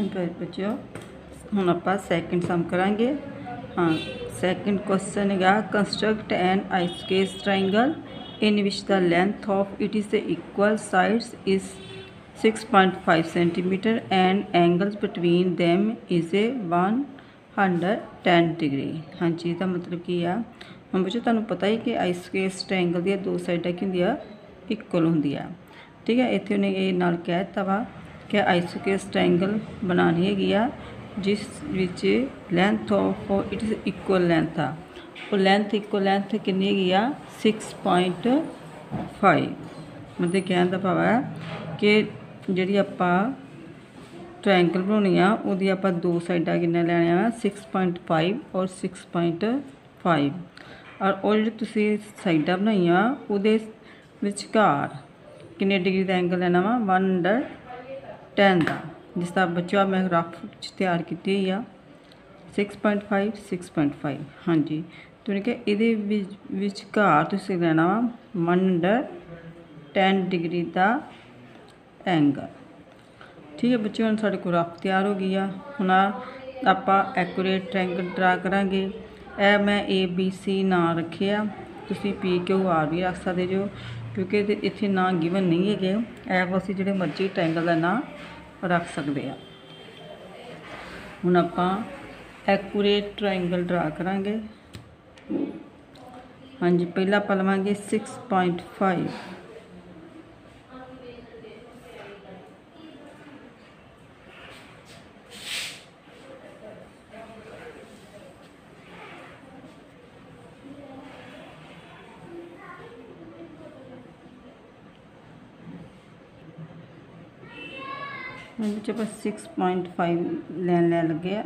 ਹਾਂਜੀ ਬੱਚਿਓ। ਹੁਣ ਆਪਾਂ ਸੈਕਿੰਡ ਸਮ ਕਰਾਂਗੇ। ਹਾਂ ਸੈਕਿੰਡ ਕੁਐਸਚਨ ਹੈਗਾ construct an isosceles triangle in which the length of it is the equal sides is 6.5 centimeter and angles between them is a 110 degree ਹਾਂਜੀ ਇਹਦਾ ਮਤਲਬ ਕੀ ਆ? ਹੁਣ ਬੱਚੋ ਤੁਹਾਨੂੰ ਪਤਾ ਹੀ ਕਿ ਆਈਸਕੇਸ ਟ੍ਰਾਇੰਗਲ ਦੀਆਂ ਦੋ ਸਾਈਡਾਂ ਕੀ ਹੁੰਦੀਆਂ? ਇਕੁਅਲ ਹੁੰਦੀਆਂ। ਠੀਕ ਹੈ, ਇੱਥੇ ਉਹਨੇ ਇਹ ਨਾਲ ਕਹਿ ਦਿੱਤਾ ਵਾ। ਕਿ ਆਈਸੋਕੇਸ ਟ੍ਰਾਇੰਗਲ ਬਣਾਉਣੀ ਹੈਗੀ ਆ, ਜਿਸ ਵਿੱਚ length of it is equal length ਆ। ਉਹ ਲੈਂਥ ਇਕੁਅਲ ਲੈਂਥ ਕਿੰਨੀ ਹੈਗੀ ਆ? 6.5 ਮਤਲਬ ਕਹਿਣ ਦਾ ਭਾਵ ਹੈ ਕਿ ਜਿਹੜੀ ਆਪਾਂ ਟ੍ਰਾਇੰਗਲ ਬਣਾਉਣੀ ਆ, ਉਹਦੀ ਆਪਾਂ ਦੋ ਸਾਈਡਾਂ ਕਿੰਨਾ ਲੈਣੀਆਂ ਆ 6.5 ਔਰ 6.5 ਔਰ ਉਹ ਜਿਹੜੀ ਤੁਸੀਂ ਸਾਈਡਾਂ ਬਣਾਈਆਂ, ਉਹਦੇ ਵਿਚਕਾਰ ਕਿੰਨੇ ਡਿਗਰੀ ਦਾ ਐਂਗਲ ਲੈਣਾ ਵਾ? 1 ਅੰਡਰ 10 ਦਾ, ਜਿਸ ਦਾ ਬੱਚਾ ਮੈਂ ਰਫ ਚ ਤਿਆਰ ਕੀਤੀ ਹੋਈ ਆ। 6.5 6.5 ਹਾਂਜੀ। ਤੁਹਾਨੂੰ ਕਿ ਇਹਦੇ ਵਿੱਚ, ਵਿਚਕਾਰ ਤੁਸੀਂ ਲੈਣਾ ਵਾ 1 ਅੰਡਰ 10 ਡਿਗਰੀ ਦਾ ਐਂਗਲ ਠੀਕ ਹੈ ਬੱਚਿਓ ਹੁਣ ਸਾਡੇ ਕੋਲ ਰਫ ਤਿਆਰ ਹੋ ਗਈ ਆ। ਹੁਣ ਆਪਾਂ ਐਕੂਰੇਟ ਟ੍ਰਾਇੰਗਲ ਡਰਾ ਕਰਾਂਗੇ। ਇਹ ਮੈਂ ਏ ਬੀ ਸੀ ਨਾਂ ਰੱਖਿਆ ਤੁਸੀਂ ਪੀ ਕਿਊ ਆਰ ਵੀ ਰੱਖ ਸਕਦੇ ਜੋ ਕਿਉਂਕਿ ਇਹਦੇ ਇੱਥੇ ਨਾਂ ਗਿਵਨ ਨਹੀਂ ਹੈਗੇ। ਇਹ ਅਸੀਂ ਜਿਹੜੇ ਮਰਜ਼ੀ ਟ੍ਰਾਇੰਗਲ ਦਾ ਨਾਂ ਰੱਖ ਸਕਦੇ ਆ। ਹੁਣ ਆਪਾਂ ਐਕੂਰੇਟ ਟ੍ਰਾਇੰਗਲ ਡਰਾ ਕਰਾਂਗੇ। ਹਾਂਜੀ, ਪਹਿਲਾਂ ਆਪਾਂ ਲਵਾਂਗੇ 6.5 ਇਹਦੇ ਵਿੱਚ ਆਪਾਂ 6.5 ਲੈਣ ਲੈ ਲੱਗੇ ਆ।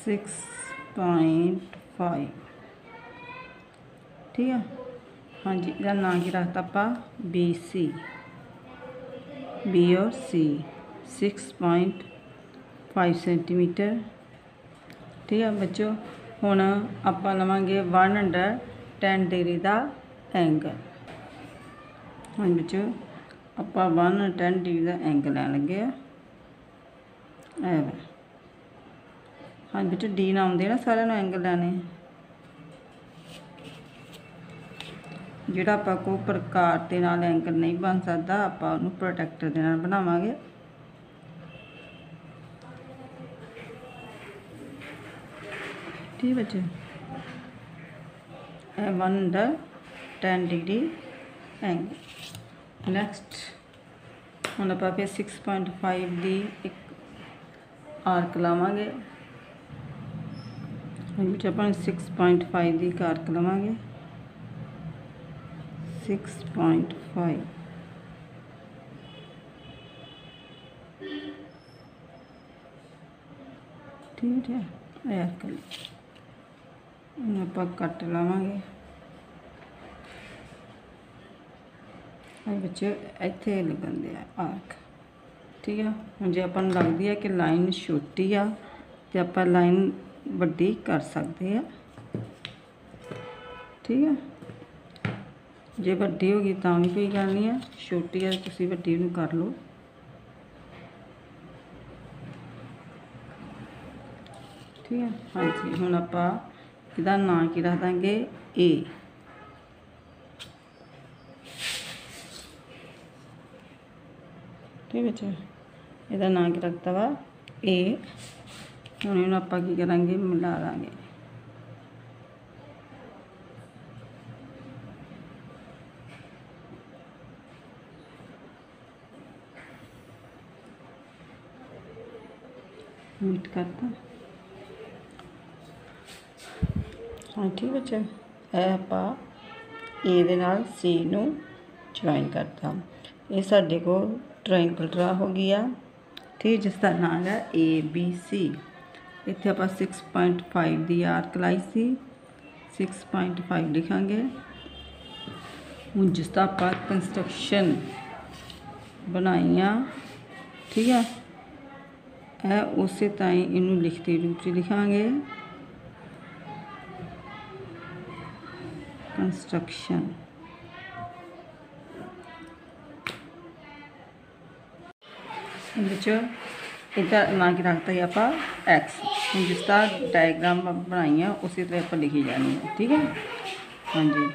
6.5 ਠੀਕ ਆ? ਹਾਂਜੀ, ਇਹਦਾ ਨਾਂ ਕੀ ਰੱਖਤਾ ਆਪਾਂ? BC B ਔਰ C 6.5 ਸੈਂਟੀਮੀਟਰ ਠੀਕ ਆ ਬੱਚੋ? ਹੁਣ ਆਪਾਂ ਲਵਾਂਗੇ 1 ਅੰਡਰ 10 ਡਿਗਰੀ ਦਾ ਐਂਗਲ ਹਾਂਜੀ ਬੱਚੋ। ਆਪਾਂ 110 ਡਿਗਰੀ ਦਾ ਐਂਗਲ ਲੈਣ ਲੱਗੇ ਆ। ਐ ਵਾ। ਹਾਂ ਬੇਟਾ ਡੀ ਨਾ ਆਉਂਦੇ ਨਾ ਸਾਰਿਆਂ ਨੂੰ ਐਂਗਲ ਲੈਣੇ ਜਿਹੜਾ ਆਪਾਂ ਕੋ ਪ੍ਰਕਾਰ ਦੇ ਨਾਲ ਐਂਗਲ ਨਹੀਂ ਬਣ ਸਕਦਾ ਆਪਾਂ ਉਹਨੂੰ ਪ੍ਰੋਟੈਕਟਰ ਦੇ ਨਾਲ ਬਣਾਵਾਂਗੇ। ਠੀਕ ਬੱਚੇ ਇਹ 1 ਦਾ 10 ਡਿਗਰੀ ਐਂਗਲ ਨੈਕਸਟ ਹੁਣ ਆਪਾਂ ਫਿਰ 6.5 ਦੀ ਇੱਕ ਆਰਕ ਲਾਵਾਂਗੇ। ਹੁਣ ਵਿੱਚ ਆਪਾਂ 6.5 ਦੀ ਇੱਕ ਆਰਕ ਲਵਾਂਗੇ। 6.5 ਠੀਕ ਹੈ ਆਰਕ ਇਹਨੂੰ ਆਪਾਂ ਕੱਟ ਲਾਵਾਂਗੇ। ਇਹ ਬੱਚੇ ਇੱਥੇ ਲੱਗਣ ਦੇ ਆ ਆਰਕ। ਠੀਕ ਆ? ਹੁਣ ਜੇ ਆਪਾਂ ਨੂੰ ਲੱਗਦੀ ਹੈ ਕਿ ਲਾਈਨ ਛੋਟੀ ਆ, ਤੇ ਆਪਾਂ ਲਾਈਨ ਵੱਡੀ ਕਰ ਸਕਦੇ ਆ। ਠੀਕ ਆ? ਜੇ ਵੱਡੀ ਹੋ ਗਈ ਤਾਂ ਵੀ ਕੋਈ ਗੱਲ ਨਹੀਂ ਆ। ਛੋਟੀ ਆ ਤੁਸੀਂ ਵੱਡੀ ਨੂੰ ਕਰ ਲਓ। ਠੀਕ ਆ? ਹਾਂਜੀ, ਹੁਣ ਆਪਾਂ ਇਹਦਾ ਨਾਂ ਕੀ ਰੱਖ ਦਾਂਗੇ? ਏ ਠੀਕ ਹੈ ਜੀ ਇਹਦਾ ਨਾਂ ਕੀ ਰੱਖਤਾ ਵਾ? ਏ ਹੁਣ ਇਹਨੂੰ ਆਪਾਂ ਕੀ ਕਰਾਂਗੇ? ਮਿਲਾ ਦਾਂਗੇ ਮੀਟ ਕਰਤਾ। ਹਾਂ, ਠੀਕ ਹੈ ਜੀ। ਇਹ ਆਪਾਂ ਏ ਦੇ ਨਾਲ ਸੀ ਨੂੰ ਜੁਆਇਨ ਕਰਤਾ। ਇਹ ਸਾਡੇ ਕੋਲ ਟ੍ਰਾਇੰਗਲ ਡਰਾ ਹੋ ਗਿਆ ਠੀਕ ਜਿਸ ਦਾ ਨਾਮ ਹੈ ਏ ਬੀ ਸੀ ਇੱਥੇ ਆਪਾਂ 6.5 ਦੀ ਆਰਕ ਲਾਈ ਸੀ। 6.5 ਲਿਖਾਂਗੇ। ਹੁਣ ਜਿਸ ਦਾ ਆਪਾਂ ਕੰਸਟਰਕਸ਼ਨ ਬਣਾਈਆਂ ਠੀਕ ਹੈ ਇਹ ਉਸੇ ਤਰ੍ਹਾਂ ਇਹਨੂੰ ਲਿਖਤੀ ਰੂਪ 'ਚ ਲਿਖਾਂਗੇ। ਕੰਸਟਰਕਸ਼ਨ ਵਿੱਚ ਇਹਦਾ ਨਾਂ ਕੀ ਰੱਖਤਾ ਹੈ ਆਪਾਂ x ਹੁਣ ਜਿਸ ਦਾ ਡਾਇਗਰਾਮ ਬਣਾਈ ਆ ਉਸੇ ਤਰ੍ਹਾਂ ਆਪਾਂ ਲਿਖੀ ਜਾਣੀ ਹੈ, ਠੀਕ ਹੈ? ਹਾਂਜੀ।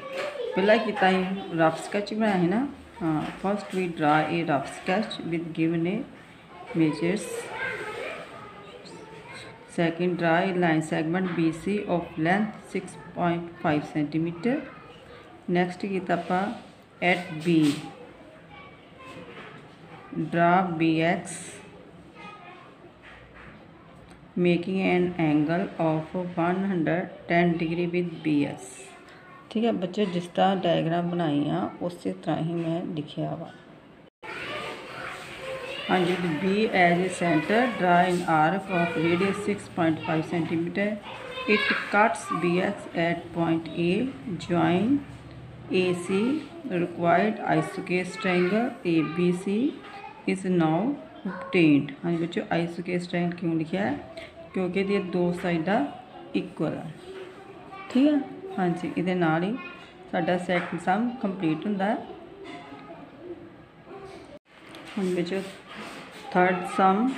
ਪਹਿਲਾਂ ਕੀਤਾ ਹੈ ਰਫ ਸਕੈਚ ਬਣਾਇਆ ਹੈ ਨਾ। ਹਾਂ first we draw a rough sketch with given a measures second, draw a line segment BC of length 6.5 centimeter next ਕੀਤਾ ਆਪਾਂ at B draw BX making an angle of 110 degree with BS ਠੀਕ ਹੈ ਬੱਚੇ ਜਿਸ ਤਰ੍ਹਾਂ diagram ਬਣਾਈ ਆ ਉਸੇ ਤਰ੍ਹਾਂ ਹੀ ਮੈਂ ਲਿਖਿਆ ਵਾ ਹਾਂਜੀ B as a center draw an arc of radius 6.5 centimeter it cuts BX at point A join AC required isosceles is now obtained हाँ बच्चों आइसो के इस टाइम क्यों लिखा है ਕਿਉਂਕਿ ਇਹਦੀਆਂ ਦੋ ਸਾਈਡਾਂ ਇਕੁਅਲ ਆ ਠੀਕ ਆ ਹਾਂਜੀ ਇਹਦੇ ਨਾਲ ਹੀ ਸਾਡਾ ਸੈਕੰਡ ਸਮ ਕੰਪਲੀਟ ਹੁੰਦਾ ਹੈ ਹੁਣ ਵਿੱਚ third sum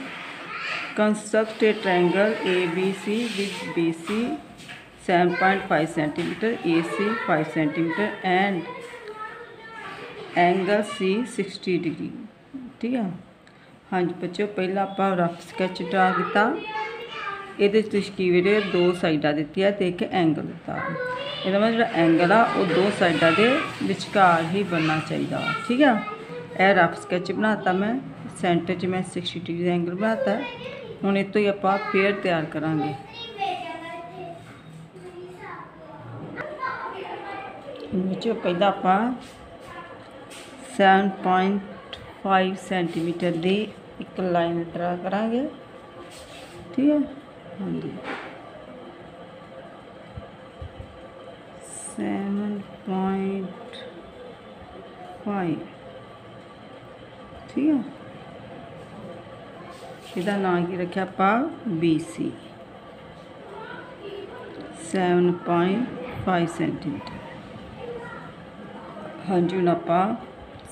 construct a triangle ABC with BC 7.5 cm AC 5 cm and angle C 60 degree ਠੀਕ ਆ? ਹਾਂਜੀ ਬੱਚਿਓ, ਪਹਿਲਾਂ ਆਪਾਂ ਰਫ ਸਕੈਚ ਡਰਾ ਕੀਤਾ। ਇਹਦੇ ਵਿੱਚ ਤੁਸੀਂ ਕੀ ਵੇਖਦੇ ਦੋ ਸਾਈਡਾਂ ਦਿੱਤੀਆਂ ਤੇ ਇੱਕ ਐਂਗਲ ਦਿੱਤਾ। ਇਹਦਾ ਮਤਲਬ ਜਿਹੜਾ ਐਂਗਲ ਆ, ਉਹ ਦੋ ਸਾਈਡਾਂ ਦੇ ਵਿਚਕਾਰ ਹੀ ਬਣਨਾ ਚਾਹੀਦਾ ਵਾ। ਠੀਕ ਆ? ਇਹ ਰਫ ਸਕੈਚ ਬਣਾਤਾ ਮੈਂ। ਸੈਂਟਰ 'ਚ ਮੈਂ 60 ਡਿਗਰੀ ਦਾ ਐਂਗਲ ਬਣਾਤਾ। ਹੁਣ ਇਹ ਤੋਂ ਹੀ ਆਪਾਂ ਫੇਅਰ ਤਿਆਰ ਕਰਾਂਗੇ। ਵਿੱਚ ਪਹਿਲਾਂ ਆਪਾਂ 7.5 ਸੈਂਟੀਮੀਟਰ ਦੀ ਇੱਕ ਲਾਈਨ ਡਰਾ ਕਰਾਂਗੇ। ਠੀਕ ਹੈ? ਹਾਂਜੀ। 7.5 ਠੀਕ ਹੈ? ਇਹਦਾ ਨਾਂ ਕੀ ਰੱਖਿਆ ਆਪਾਂ? BC 7.5 ਸੈਂਟੀਮੀਟਰ ਹਾਂਜੀ, ਹੁਣ ਆਪਾਂ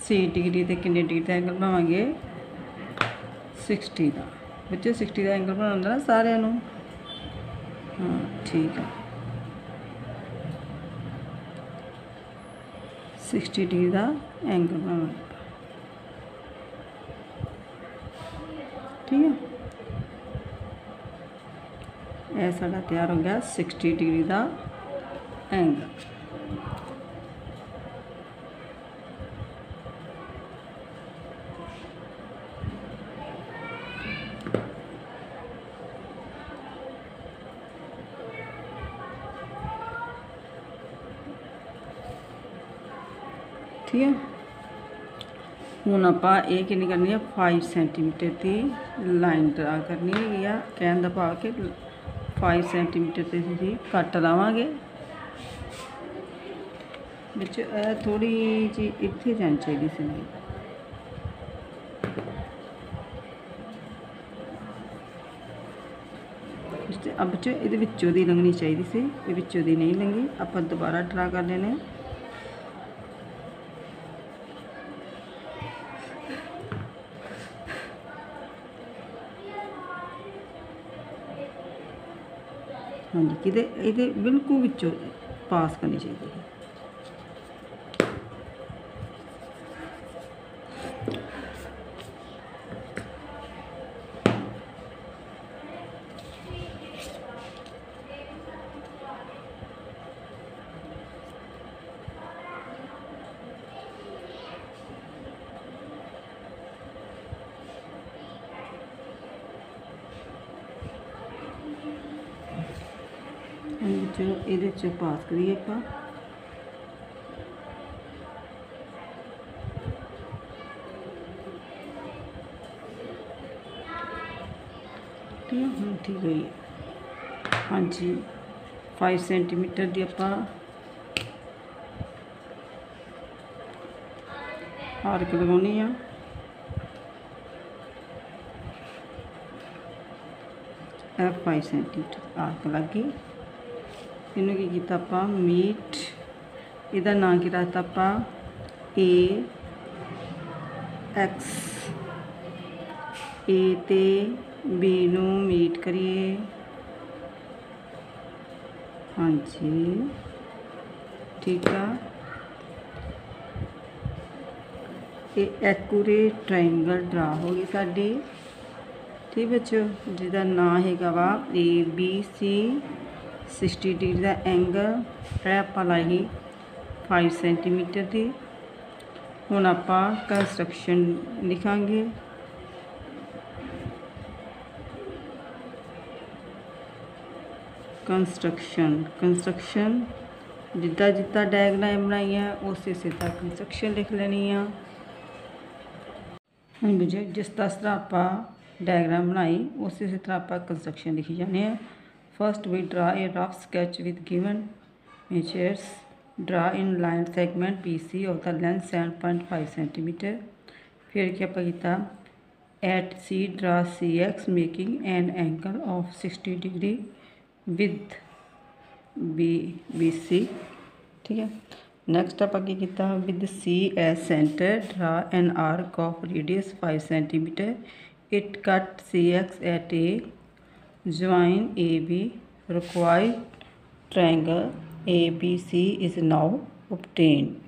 60 ਡਿਗਰੀ ਦੇ ਕਿੰਨੇ ਡਿਗਰੀ ਦਾ ਐਂਗਲ ਬਣਾਵਾਂਗੇ? 60 ਦਾ। ਬੱਚੇ 60 ਦਾ ਐਂਗਲ ਬਣਾਉਣਾ ਨਾ ਸਾਰਿਆਂ ਨੂੰ? ਹਾਂ, ਠੀਕ ਹੈ 60 ਡਿਗਰੀ ਦਾ ਐਂਗਲ ਬਣਾਵਾਂਗੇ ਠੀਕ ਹੈ ਇਹ ਸਾਡਾ ਤਿਆਰ ਹੋ ਗਿਆ 60 ਡਿਗਰੀ ਦਾ ਐਂਗਲ ਹੁਣ ਆਪਾਂ ਇਹ ਕਿੰਨੀ ਕਰਨੀ ਹੈ 5 ਸੈਂਟੀਮੀਟਰ ਦੀ ਲਾਈਨ ਡਰਾ ਕਰਨੀ ਹੈਗੀ ਆ। ਕਹਿਣ ਦਾ ਭਾਵ ਕਿ 5 ਸੈਂਟੀਮੀਟਰ ਤੇ ਅਸੀਂ ਕੱਟ ਲਾਵਾਂਗੇ। ਵਿੱਚ ਇਹ ਥੋੜੀ ਜੀ ਇੱਥੇ ਜਾਣੀ ਚਾਹੀਦੀ ਸੀ ਨਹੀਂ ਤੇ ਅਬ ਚ ਇਹਦੇ ਵਿੱਚੋਂ ਦੀ ਲੰਘਣੀ ਚਾਹੀਦੀ ਸੀ, ਇਹ ਵਿੱਚੋਂ ਦੀ ਨਹੀਂ ਲੰਘੀ। ਆਪਾਂ ਦੁਬਾਰਾ ਡਰਾ ਕਰ ਲੈਣੇ ਹਾਂਜੀ ਕਿਤੇ ਇਹਦੇ ਬਿਲਕੁਲ ਵਿੱਚੋਂ ਪਾਸ ਕਰਨੀ ਚਾਹੀਦੀ ਹੈ। ਚਲੋ ਇਹਦੇ ਚ ਪਾਸ ਕਰੀਏ ਆਪਾਂ। ਠੀਕ ਹੁਣ ਠੀਕ ਹੋਈ ਹੈ। ਹਾਂਜੀ 5 ਸੈਂਟੀਮੀਟਰ ਦੀ ਆਪਾਂ ਆਰਕ ਲਗਾਉਣੀ ਆ। ਇਹ 5 ਸੈਂਟੀਮੀਟਰ ਆਰਕ ਲੱਗੀ ਇਹਨੂੰ ਕੀ ਕੀਤਾ ਆਪਾਂ? ਮੀਟ, ਇਹਦਾ ਨਾਂ ਕੀ ਰੱਖਤਾ ਆਪਾਂ? ਏ ਐਕਸ ਏ ਤੇ ਬੀ ਨੂੰ ਮੀਟ ਕਰੀਏ। ਹਾਂਜੀ। ਠੀਕ ਆ। ਇਹ ਐਕੂਰੇਟ ਟ੍ਰਾਇੰਗਲ ਡਰਾ ਹੋ ਗਈ ਸਾਡੀ। ਠੀਕ ਬੱਚੋ ਜਿਹਦਾ ਨਾਂ ਹੈਗਾ ਵਾ ਏ ਬੀ ਸੀ 60 ਡਿਗਰੀ ਦਾ ਐਂਗਲ ਹੈ ਆਪਾਂ ਲਾਈ 5 ਸੈਂਟੀਮੀਟਰ ਦੀ ਹੁਣ ਆਪਾਂ ਕੰਸਟਰਕਸ਼ਨ ਲਿਖਾਂਗੇ। ਕੰਸਟਰਕਸ਼ਨ ਕੰਸਟਰਕਸ਼ਨ ਜਿੱਦਾਂ ਜਿੱਦਾਂ ਡਾਇਗਰਾਮ ਬਣਾਈਆਂ, ਉਸੇ ਉਸੇ ਤਰ੍ਹਾਂ ਕੰਸਟਰਕਸ਼ਨ ਲਿਖ ਲੈਣੀ ਆ। ਹਾਂ ਜਿਸ ਤਰ੍ਹਾਂ ਤਰ੍ਹਾਂ ਆਪਾਂ ਡਾਇਗਰਾਮ ਬਣਾਈ, ਉਸੇ ਉਸੇ ਤਰ੍ਹਾਂ ਆਪਾਂ ਕੰਸਟਰਕਸ਼ਨ ਲਿਖੀ ਜਾਂਦੇ ਆ। First we draw a rough sketch with given measures draw in line segment BC of the length 7.5 cm ਫਿਰ ਕੀ ਆਪਾਂ ਕੀਤਾ at C draw CX making an angle of 60 degree with B BC ਠੀਕ ਹੈ next ਆਪਾਂ ਕੀ ਕੀਤਾ with C as center draw an arc of radius 5 cm it cut CX at A join AB required triangle ABC is now obtained